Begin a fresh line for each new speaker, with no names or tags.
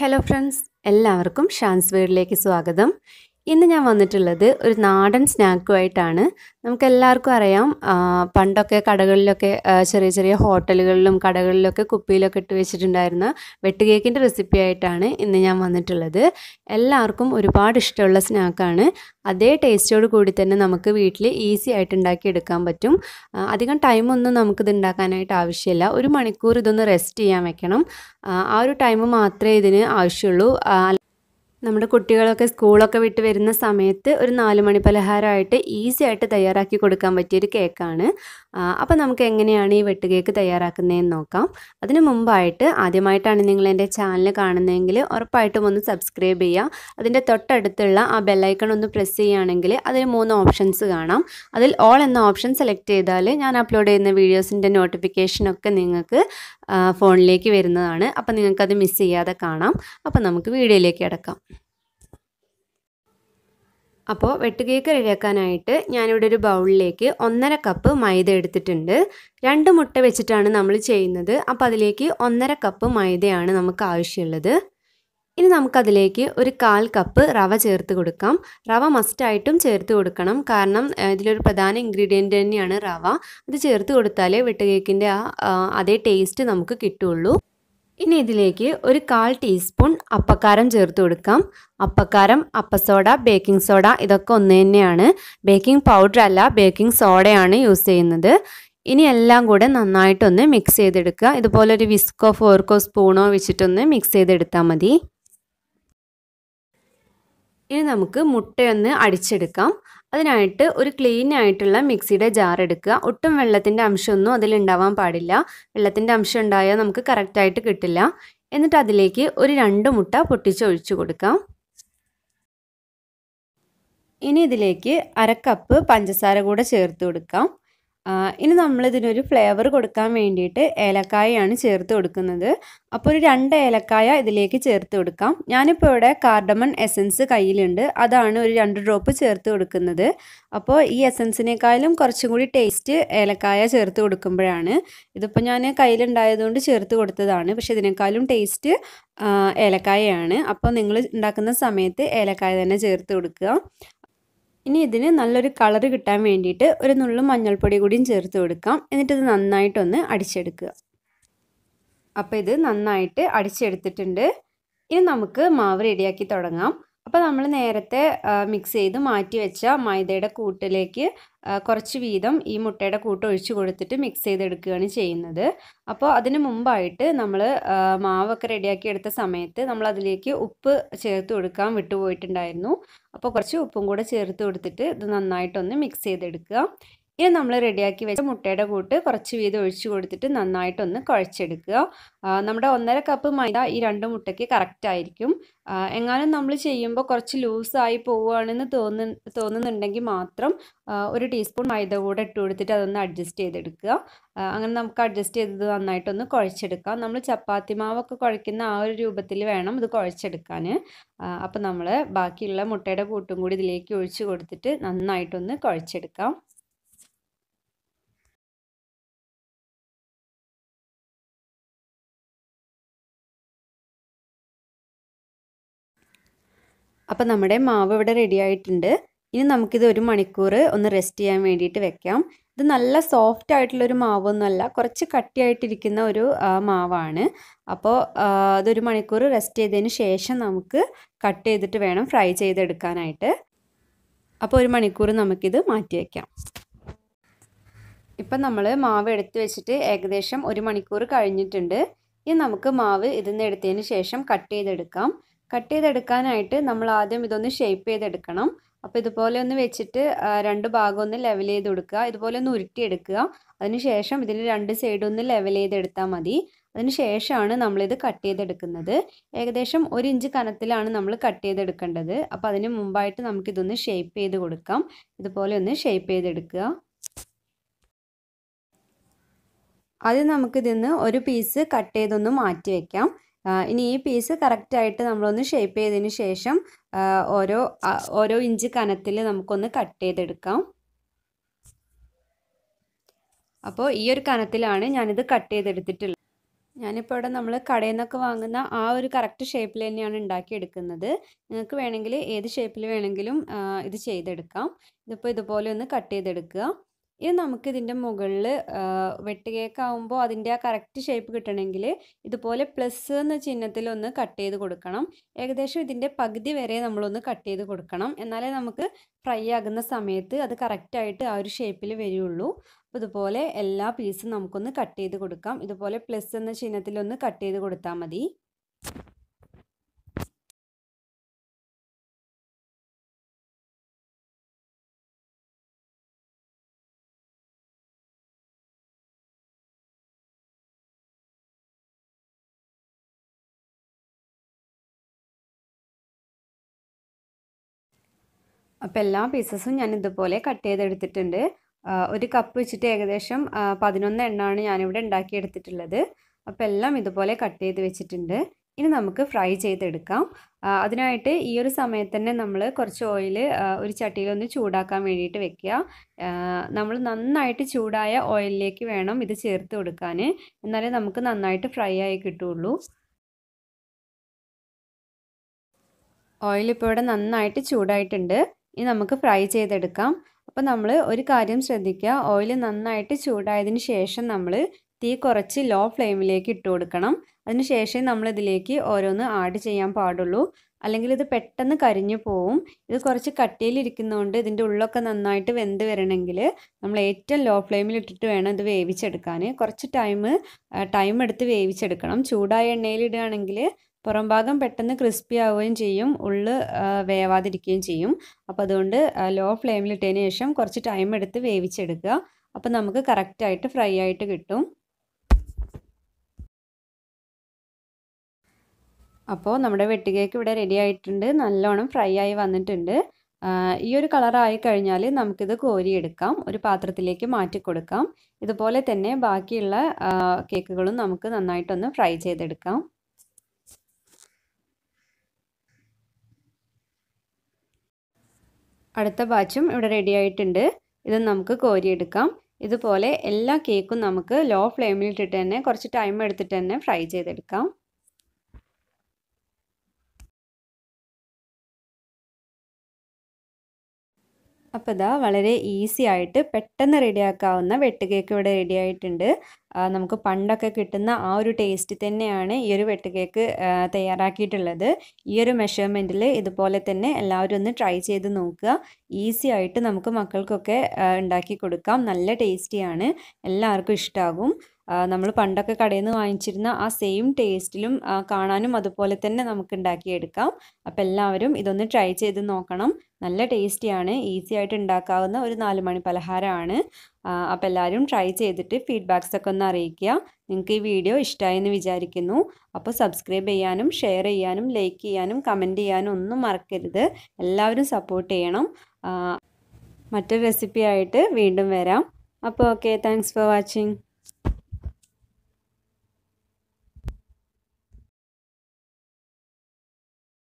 Hello friends എല്ലാവർക്കും ഷാൻസ് വീഡിലേക്ക് സ്വാഗതം. ഇന്ന് ഞാൻ വന്നിട്ടുള്ളത് ഒരു നാടൻ സ്നാക്കുമായിട്ടാണ്. നമുക്ക് എല്ലാവർക്കും അറിയാം പണ്ടൊക്കെ കടകളിലൊക്കെ ചെറിയ ചെറിയ ഹോട്ടലുകളിലും കടകളിലൊക്കെ കുപ്പിയിലൊക്കെ ഇട്ട് വെച്ചിട്ടുണ്ടായിരുന്ന വെട്ടുകേക്കിന്റെ റെസിപ്പി ആയിട്ടാണ് ഇന്ന് ഞാൻ വന്നിട്ടുള്ളത്. എല്ലാവർക്കും ഒരുപാട് ഇഷ്ടമുള്ള സ്നാക്കാണ്. അതേ ടേസ്റ്റോട് കൂടി തന്നെ നമുക്ക് വീട്ടിൽ ഈസി ആയിട്ട് ഉണ്ടാക്കി എടുക്കാൻ പറ്റും അധികം ടൈമൊന്നും നമുക്കിത് ഉണ്ടാക്കാനായിട്ട് ആവശ്യമില്ല. ഒരു മണിക്കൂർ ഇതൊന്ന് റെസ്റ്റ് ചെയ്യാൻ വെക്കണം. ആ ഒരു ടൈം മാത്രമേ ഇതിന് ആവശ്യമുള്ളൂ. നമ്മുടെ കുട്ടികളൊക്കെ സ്കൂളൊക്കെ വിട്ട് വരുന്ന സമയത്ത് ഒരു നാല് മണി പലഹാരമായിട്ട് ഈസി ആയിട്ട് തയ്യാറാക്കി കൊടുക്കാൻ പറ്റിയൊരു കേക്കാണ് അപ്പോൾ നമുക്ക് എങ്ങനെയാണ് ഈ വെട്ട് കേക്ക് തയ്യാറാക്കുന്നതെന്ന് നോക്കാം. അതിന് മുമ്പായിട്ട് ആദ്യമായിട്ടാണ് നിങ്ങൾ എന്റെ ചാനൽ കാണുന്നതെങ്കിൽ ഉറപ്പായിട്ടും ഒന്ന് സബ്സ്ക്രൈബ് ചെയ്യുക. അതിന്റെ തൊട്ടടുത്തുള്ള ആ ബെല്ലൈക്കൺ ഒന്ന് പ്രസ് ചെയ്യുകയാണെങ്കിൽ അതിൽ മൂന്ന് ഓപ്ഷൻസ് കാണാം. അതിൽ ഓൾ എന്ന ഓപ്ഷൻ സെലക്ട് ചെയ്താൽ ഞാൻ അപ്ലോഡ് ചെയ്യുന്ന വീഡിയോസിന്റെ നോട്ടിഫിക്കേഷനൊക്കെ നിങ്ങൾക്ക് ഫോണിലേക്ക് വരുന്നതാണ്. അപ്പോൾ നിങ്ങൾക്കത് മിസ് ചെയ്യാതെ കാണാം. അപ്പോൾ നമുക്ക് വീഡിയോയിലേക്ക് അടക്കാം അപ്പോൾ വെട്ടുകേക്ക് റെഡിയാക്കാനായിട്ട് ഞാനിവിടെ ഒരു ബൗളിലേക്ക് ഒന്നര കപ്പ് മൈദ എടുത്തിട്ടുണ്ട്. രണ്ട് മുട്ട വെച്ചിട്ടാണ് നമ്മൾ ചെയ്യുന്നത്. അപ്പോൾ അതിലേക്ക് ഒന്നര കപ്പ് മൈദയാണ് നമുക്ക് ആവശ്യമുള്ളത്. ഇനി നമുക്കതിലേക്ക് ഒരു കാൽ കപ്പ് റവ ചേർത്ത് കൊടുക്കാം. റവ മസ്റ്റായിട്ടും ചേർത്ത് കൊടുക്കണം. കാരണം ഇതിലൊരു പ്രധാന ഇൻഗ്രീഡിയന്റ് തന്നെയാണ് റവ. അത് ചേർത്ത് കൊടുത്താലേ വെട്ടുകേക്കിന്റെ ആ, അതേ ടേസ്റ്റ് നമുക്ക് കിട്ടുള്ളൂ. ഇനി ഇതിലേക്ക് ഒരു കാൽ ടീസ്പൂൺ അപ്പക്കാരം ചേർത്ത് കൊടുക്കാം. അപ്പക്കാരം അപ്പസോഡ ബേക്കിംഗ് സോഡ ഇതൊക്കെ ഒന്ന് തന്നെയാണ്. ബേക്കിംഗ് പൗഡർ അല്ല ബേക്കിംഗ് സോഡയാണ് യൂസ് ചെയ്യുന്നത്. ഇനി എല്ലാം കൂടെ നന്നായിട്ടൊന്ന് മിക്സ് ചെയ്തെടുക്കുക. ഇതുപോലെ ഒരു വിസ്കോ ഫോർക്കോ സ്പൂണോ വെച്ചിട്ടൊന്ന് മിക്സ് ചെയ്തെടുത്താൽ മതി. ഇനി നമുക്ക് മുട്ടയൊന്ന് അടിച്ചെടുക്കാം. അതിനായിട്ട് ഒരു ക്ലീൻ ആയിട്ടുള്ള മിക്സിയുടെ ജാർ എടുക്കുക. ഒട്ടും വെള്ളത്തിന്റെ അംശമൊന്നും അതിലുണ്ടാവാൻ പാടില്ല. വെള്ളത്തിന്റെ അംശം ഉണ്ടായാൽ നമുക്ക് കറക്റ്റായിട്ട് കിട്ടില്ല. എന്നിട്ട് അതിലേക്ക് ഒരു രണ്ട് മുട്ട പൊട്ടിച്ചൊഴിച്ചു കൊടുക്കാം. ഇനി ഇതിലേക്ക് അരക്കപ്പ് കപ്പ് പഞ്ചസാര കൂടെ ചേർത്ത് കൊടുക്കാം. ഇനി നമ്മളിതിനൊരു ഫ്ലേവർ കൊടുക്കാൻ വേണ്ടിയിട്ട് ഏലക്കായയാണ് ചേർത്ത് കൊടുക്കുന്നത്. അപ്പോൾ ഒരു രണ്ട് ഏലക്കായ ഇതിലേക്ക് ചേർത്ത് കൊടുക്കാം. ഞാനിപ്പോൾ ഇവിടെ കാർഡമൺ എസൻസ് കയ്യിലുണ്ട്. അതാണ് ഒരു രണ്ട് ഡ്രോപ്പ് ചേർത്ത് കൊടുക്കുന്നത്. അപ്പോൾ ഈ എസൻസിനേക്കാളും കുറച്ചും കൂടി ടേസ്റ്റ് ഏലക്കായ ചേർത്ത് കൊടുക്കുമ്പോഴാണ്. ഇതിപ്പോൾ ഞാൻ കയ്യിലുണ്ടായതുകൊണ്ട് ചേർത്ത് കൊടുത്തതാണ്. പക്ഷേ ഇതിനേക്കാളും ടേസ്റ്റ് ഏലക്കായയാണ്. അപ്പോൾ നിങ്ങൾ ഉണ്ടാക്കുന്ന സമയത്ത് ഏലക്കായ തന്നെ ചേർത്ത് കൊടുക്കുക. ഇനി ഇതിന് നല്ലൊരു കളർ കിട്ടാൻ വേണ്ടിയിട്ട് ഒരു നുള്ളും മഞ്ഞൾപ്പൊടി കൂടിയും ചേർത്ത് കൊടുക്കാം. എന്നിട്ടിത് നന്നായിട്ടൊന്ന് അടിച്ചെടുക്കുക. അപ്പോൾ ഇത് നന്നായിട്ട് അടിച്ചെടുത്തിട്ടുണ്ട്. ഇനി നമുക്ക് മാവ് റെഡിയാക്കി തുടങ്ങാം. അപ്പോൾ നമ്മൾ നേരത്തെ മിക്സ് ചെയ്ത് മാറ്റി വെച്ച മൈദയുടെ കൂട്ടിലേക്ക് കുറച്ച് വീതം ഈ മുട്ടയുടെ കൂട്ട് ഒഴിച്ച് കൊടുത്തിട്ട് മിക്സ് ചെയ്തെടുക്കുകയാണ് ചെയ്യുന്നത്. അപ്പോൾ അതിന് മുമ്പായിട്ട് നമ്മൾ മാവൊക്കെ റെഡിയാക്കി എടുത്ത സമയത്ത് നമ്മൾ അതിലേക്ക് ഉപ്പ് ചേർത്ത് കൊടുക്കാൻ വിട്ടുപോയിട്ടുണ്ടായിരുന്നു. അപ്പോൾ കുറച്ച് ഉപ്പും കൂടെ ചേർത്ത് കൊടുത്തിട്ട് ഇത് നന്നായിട്ടൊന്ന് മിക്സ് ചെയ്തെടുക്കുക. ഇനി നമ്മൾ റെഡിയാക്കി വെച്ച മുട്ടയുടെ കൂട്ട് കുറച്ച് വീതം ഒഴിച്ചു കൊടുത്തിട്ട് നന്നായിട്ടൊന്ന് കുഴച്ചെടുക്കുക. നമ്മുടെ ഒന്നര കപ്പ് മൈദ ഈ രണ്ട് മുട്ടയ്ക്ക് കറക്റ്റ് ആയിരിക്കും. എങ്ങാനും നമ്മൾ ചെയ്യുമ്പോൾ കുറച്ച് ലൂസായി പോവുകയാണെന്ന് തോന്നുന്നു തോന്നുന്നുണ്ടെങ്കിൽ മാത്രം ഒരു ടീസ്പൂൺ മൈദ കൂടെ ഇട്ട് കൊടുത്തിട്ട് അതൊന്ന് അഡ്ജസ്റ്റ് ചെയ്തെടുക്കുക. അങ്ങനെ നമുക്ക് അഡ്ജസ്റ്റ് ചെയ്തത് നന്നായിട്ടൊന്ന് കുഴച്ചെടുക്കാം. നമ്മൾ ചപ്പാത്തി മാവൊക്കെ കുഴക്കുന്ന ആ ഒരു രൂപത്തിൽ വേണം ഇത് കുഴച്ചെടുക്കാൻ അപ്പോൾ നമ്മൾ ബാക്കിയുള്ള മുട്ടയുടെ കൂട്ടും കൂടി ഇതിലേക്ക് ഒഴിച്ച് കൊടുത്തിട്ട് നന്നായിട്ടൊന്ന് കുഴച്ചെടുക്കാം. അപ്പോൾ നമ്മുടെ മാവ് ഇവിടെ റെഡി ആയിട്ടുണ്ട്. ഇനി നമുക്കിത് ഒരു മണിക്കൂർ ഒന്ന് റെസ്റ്റ് ചെയ്യാൻ വേണ്ടിയിട്ട് വെക്കാം. ഇത് നല്ല സോഫ്റ്റ് ആയിട്ടുള്ളൊരു മാവൊന്നുമല്ല കുറച്ച് കട്ടിയായിട്ടിരിക്കുന്ന ഒരു മാവാണ്. അപ്പോൾ അതൊരു മണിക്കൂർ റെസ്റ്റ് ചെയ്തതിന് ശേഷം നമുക്ക് കട്ട് ചെയ്തിട്ട് വേണം ഫ്രൈ ചെയ്തെടുക്കാനായിട്ട്. അപ്പോൾ ഒരു മണിക്കൂർ നമുക്കിത് മാറ്റി വയ്ക്കാം ഇപ്പം നമ്മൾ മാവ് എടുത്തു വെച്ചിട്ട് ഏകദേശം ഒരു മണിക്കൂർ കഴിഞ്ഞിട്ടുണ്ട്. ഇനി നമുക്ക് മാവ് ഇതിൽ നിന്ന് എടുത്തതിന് ശേഷം കട്ട് ചെയ്തെടുക്കാം. കട്ട് ചെയ്തെടുക്കാനായിട്ട് നമ്മൾ ആദ്യം ഇതൊന്ന് ഷേപ്പ് ചെയ്തെടുക്കണം. അപ്പോൾ ഇതുപോലെ ഒന്ന് വെച്ചിട്ട് രണ്ട് ഭാഗം ഒന്ന് ലെവൽ ചെയ്ത് കൊടുക്കുക. ഇതുപോലെ ഒന്ന് ഉരുട്ടിയെടുക്കുക. അതിന് ശേഷം ഇതിന് രണ്ട് സൈഡും ഒന്ന് ലെവൽ ചെയ്തെടുത്താൽ മതി. അതിനുശേഷമാണ് നമ്മളിത് കട്ട് ചെയ്തെടുക്കുന്നത്. ഏകദേശം ഒരു ഇഞ്ച് കനത്തിലാണ് നമ്മൾ കട്ട് ചെയ്തെടുക്കേണ്ടത്. അപ്പോൾ അതിന് മുമ്പായിട്ട് നമുക്കിതൊന്ന് ഷേപ്പ് ചെയ്ത് കൊടുക്കാം. ഇതുപോലെ ഒന്ന് ഷേപ്പ് ചെയ്തെടുക്കുക. ആദ്യം നമുക്കിതിന്ന് ഒരു പീസ് കട്ട് ചെയ്തൊന്ന് മാറ്റി വെക്കാം. ആ, ഇനി ഈ പീസ് കറക്റ്റായിട്ട് നമ്മളൊന്ന് ഷേപ്പ് ചെയ്തതിന് ശേഷം ഓരോ ഓരോ ഇഞ്ച് കനത്തിൽ നമുക്കൊന്ന് കട്ട് ചെയ്തെടുക്കാം. അപ്പോൾ ഈ ഒരു കനത്തിലാണ് ഞാനിത് കട്ട് ചെയ്തെടുത്തിട്ടുള്ളത്. ഞാനിപ്പോൾ ഇവിടെ നമ്മൾ കടയിൽ നിന്നൊക്കെ വാങ്ങുന്ന ആ ഒരു കറക്റ്റ് ഷേപ്പിൽ തന്നെയാണ് ഉണ്ടാക്കിയെടുക്കുന്നത്. നിങ്ങൾക്ക് വേണമെങ്കിൽ ഏത് ഷേപ്പിൽ വേണമെങ്കിലും ഇത് ചെയ്തെടുക്കാം. ഇതിപ്പോൾ ഇതുപോലെ ഒന്ന് കട്ട് ചെയ്തെടുക്കുക. ഇനി നമുക്ക് ഇതിന്റെ മുകളിൽ വെട്ട് കേക്ക് ആകുമ്പോൾ അതിന്റെ ആ കറക്റ്റ് ഷേപ്പ് കിട്ടണമെങ്കിൽ ഇതുപോലെ പ്ലസ് എന്ന ചിഹ്നത്തിൽ ഒന്ന് കട്ട് ചെയ്ത് കൊടുക്കണം. ഏകദേശം ഇതിന്റെ പകുതി വരെ നമ്മളൊന്ന് കട്ട് ചെയ്ത് കൊടുക്കണം. എന്നാലേ നമുക്ക് ഫ്രൈ ആകുന്ന സമയത്ത് അത് കറക്റ്റായിട്ട് ആ ഒരു ഷേപ്പിൽ വരികയുള്ളൂ അപ്പോൾ ഇതുപോലെ എല്ലാ പീസും നമുക്കൊന്ന് കട്ട് ചെയ്ത് കൊടുക്കാം. ഇതുപോലെ പ്ലസ് എന്ന ചിഹ്നത്തിലൊന്ന് കട്ട് ചെയ്ത് കൊടുത്താൽ മതി. അപ്പോൾ എല്ലാ പീസസും ഞാൻ ഇതുപോലെ കട്ട് ചെയ്തെടുത്തിട്ടുണ്ട്. ഒരു കപ്പ് വെച്ചിട്ട് ഏകദേശം പതിനൊന്ന് എണ്ണമാണ് ഞാനിവിടെ ഉണ്ടാക്കിയെടുത്തിട്ടുള്ളത്. അപ്പോൾ എല്ലാം ഇതുപോലെ കട്ട് ചെയ്ത് വെച്ചിട്ടുണ്ട്. ഇനി നമുക്ക് ഫ്രൈ ചെയ്തെടുക്കാം. അതിനായിട്ട് ഈ ഒരു സമയത്ത് തന്നെ നമ്മൾ കുറച്ച് ഓയിൽ ഒരു ചട്ടിയിലൊന്ന് ചൂടാക്കാൻ വേണ്ടിയിട്ട് വെക്കുക. നമ്മൾ നന്നായിട്ട് ചൂടായ ഓയിലിലേക്ക് വേണം ഇത് ചേർത്ത് കൊടുക്കാൻ എന്നാലേ നമുക്ക് നന്നായിട്ട് ഫ്രൈ ആയി കിട്ടുള്ളൂ. ഓയിൽ ഇപ്പോൾ ഇവിടെ നന്നായിട്ട് ചൂടായിട്ടുണ്ട്. ഇനി നമുക്ക് ഫ്രൈ ചെയ്തെടുക്കാം. അപ്പോൾ നമ്മൾ ഒരു കാര്യം ശ്രദ്ധിക്കുക. ഓയിൽ നന്നായിട്ട് ചൂടായതിന് ശേഷം നമ്മൾ തീ കുറച്ച് ലോ ഫ്ലെയിമിലേക്ക് ഇട്ട് കൊടുക്കണം. അതിന് ശേഷം നമ്മളിതിലേക്ക് ഓരോന്ന് ആഡ് ചെയ്യാൻ പാടുള്ളൂ. അല്ലെങ്കിൽ ഇത് പെട്ടെന്ന് കരിഞ്ഞു പോവും. ഇത് കുറച്ച് കട്ടിയിലിരിക്കുന്നതുകൊണ്ട് ഇതിന്റെ ഉള്ളൊക്കെ നന്നായിട്ട് വെന്ത് വരണമെങ്കിൽ നമ്മൾ ഏറ്റവും ലോ ഫ്ലെയിമിൽ ഇട്ടിട്ട് വേണം ഇത് വേവിച്ചെടുക്കാൻ. കുറച്ച് ടൈം ടൈം എടുത്ത് വേവിച്ചെടുക്കണം. ചൂടായ എണ്ണയിൽ ഇടുകയാണെങ്കിൽ പുറം ഭാഗം പെട്ടെന്ന് ക്രിസ്പി ആവുകയും ചെയ്യും. ഉള്ള് വേവാതിരിക്കുകയും ചെയ്യും. അപ്പോൾ അതുകൊണ്ട് ലോ ഫ്ലെയിമിലിട്ടതിന് ശേഷം കുറച്ച് ടൈം എടുത്ത് വേവിച്ചെടുക്കുക. അപ്പോൾ നമുക്ക് കറക്റ്റായിട്ട് ഫ്രൈ ആയിട്ട് കിട്ടും. അപ്പോൾ നമ്മുടെ വെട്ടുകേക്ക് ഇവിടെ റെഡി ആയിട്ടുണ്ട്. നല്ലോണം ഫ്രൈ ആയി വന്നിട്ടുണ്ട്. ഈ ഒരു കളറായി കഴിഞ്ഞാൽ നമുക്കിത് കോരിയെടുക്കാം. ഒരു പാത്രത്തിലേക്ക് മാറ്റി കൊടുക്കാം ഇതുപോലെ തന്നെ ബാക്കിയുള്ള കേക്കുകളും നമുക്ക് നന്നായിട്ടൊന്ന് ഫ്രൈ ചെയ്തെടുക്കാം. അടുത്ത ബാച്ചും ഇവിടെ റെഡി ആയിട്ടുണ്ട്. ഇത് നമുക്ക് കോരിയെടുക്കാം. ഇതുപോലെ എല്ലാ കേക്കും നമുക്ക് ലോ ഫ്ലെയിമിൽ ഇട്ടിട്ട് തന്നെ കുറച്ച് ടൈം എടുത്തിട്ട് തന്നെ ഫ്രൈ ചെയ്തെടുക്കാം. അപ്പോൾ ഇതാ വളരെ ഈസി ആയിട്ട് പെട്ടെന്ന് റെഡിയാക്കാവുന്ന വെട്ട് കേക്ക് ഇവിടെ റെഡി ആയിട്ടുണ്ട്. നമുക്ക് പണ്ടൊക്കെ കിട്ടുന്ന ആ ഒരു ടേസ്റ്റ് തന്നെയാണ് ഈ ഒരു വെട്ട് കേക്ക് തയ്യാറാക്കിയിട്ടുള്ളത്. ഈ ഒരു മെഷർമെന്റിൽ ഇതുപോലെ തന്നെ എല്ലാവരും ഒന്ന് ട്രൈ ചെയ്ത് നോക്കുക. ഈസി ആയിട്ട് നമുക്ക് മക്കൾക്കൊക്കെ ഉണ്ടാക്കി കൊടുക്കാം. നല്ല ടേസ്റ്റിയാണ് എല്ലാവർക്കും ഇഷ്ടമാകും നമ്മൾ പണ്ടൊക്കെ കടയിൽ നിന്ന് വാങ്ങിച്ചിരുന്ന ആ സെയിം ടേസ്റ്റിലും കാണാനും അതുപോലെ തന്നെ നമുക്ക് ഉണ്ടാക്കിയെടുക്കാം. അപ്പോൾ എല്ലാവരും ഇതൊന്ന് ട്രൈ ചെയ്ത് നോക്കണം. നല്ല ടേസ്റ്റിയാണ് ഈസി ആയിട്ട് ഉണ്ടാക്കാവുന്ന ഒരു നാലുമണി പലഹാരമാണ്. അപ്പോൾ എല്ലാവരും ട്രൈ ചെയ്തിട്ട് ഫീഡ്ബാക്സ് ഒക്കെ ഒന്ന് അറിയിക്കുക. നിങ്ങൾക്ക് ഈ വീഡിയോ ഇഷ്ടമായെന്ന് വിചാരിക്കുന്നു. അപ്പോൾ സബ്സ്ക്രൈബ് ചെയ്യാനും ഷെയർ ചെയ്യാനും ലൈക്ക് ചെയ്യാനും കമന്റ് ചെയ്യാനും ഒന്നും മറക്കരുത്. എല്ലാവരും സപ്പോർട്ട് ചെയ്യണം. മറ്റൊരു റെസിപ്പി ആയിട്ട് വീണ്ടും വരാം. അപ്പോൾ ഓക്കെ താങ്ക്സ് ഫോർ വാച്ചിങ്